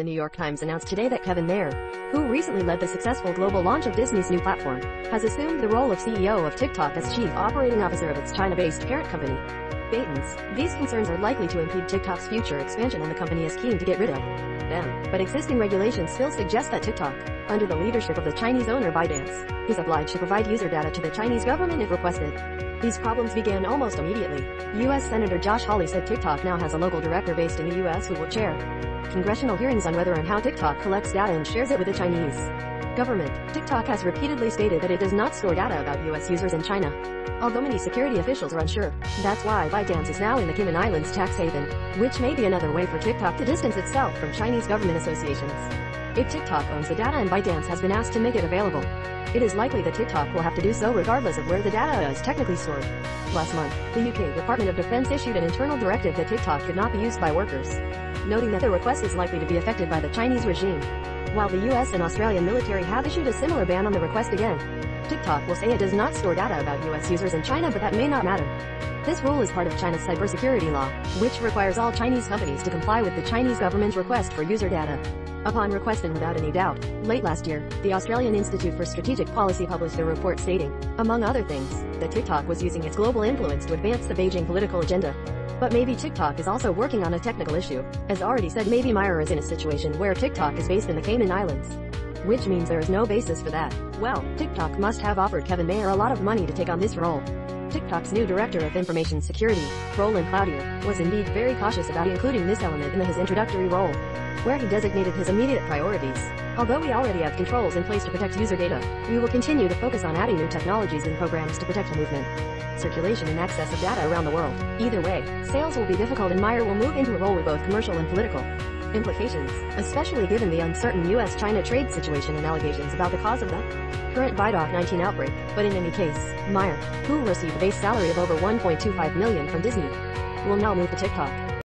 The New York Times announced today that Kevin Mayer, who recently led the successful global launch of Disney's new platform, has assumed the role of CEO of TikTok as chief operating officer of its China-based parent company. Baitens, these concerns are likely to impede TikTok's future expansion and the company is keen to get rid of them. But existing regulations still suggest that TikTok, under the leadership of the Chinese owner ByteDance, is obliged to provide user data to the Chinese government if requested. These problems began almost immediately. U.S. Senator Josh Hawley said TikTok now has a local director based in the U.S. who will chair congressional hearings on whether and how TikTok collects data and shares it with the Chinese government. TikTok has repeatedly stated that it does not store data about U.S. users in China. Although many security officials are unsure, that's why ByteDance is now in the Cayman Islands tax haven, which may be another way for TikTok to distance itself from Chinese government associations. If TikTok owns the data and ByteDance has been asked to make it available, it is likely that TikTok will have to do so regardless of where the data is technically stored. Last month, the UK Department of Defense issued an internal directive that TikTok could not be used by workers, noting that the request is likely to be affected by the Chinese regime. While the US and Australian military have issued a similar ban on the request again, TikTok will say it does not store data about US users in China but that may not matter. This rule is part of China's cybersecurity law, which requires all Chinese companies to comply with the Chinese government's request for user data. Upon request and without any doubt, late last year, the Australian Institute for Strategic Policy published a report stating, among other things, that TikTok was using its global influence to advance the Beijing political agenda. But maybe TikTok is also working on a technical issue. As already said maybe Mayer is in a situation where TikTok is based in the Cayman Islands. Which means there is no basis for that. Well, TikTok must have offered Kevin Mayer a lot of money to take on this role. TikTok's new Director of Information Security, Roland Cloutier, was indeed very cautious about including this element in his introductory role, where he designated his immediate priorities. Although we already have controls in place to protect user data, we will continue to focus on adding new technologies and programs to protect movement, circulation and access of data around the world. Either way, sales will be difficult and Mayer will move into a role with both commercial and political implications, especially given the uncertain U.S.-China trade situation and allegations about the cause of the current Vidoc-19 outbreak. But in any case, Mayer, who received a base salary of over 1.25 million from Disney, will now move to TikTok.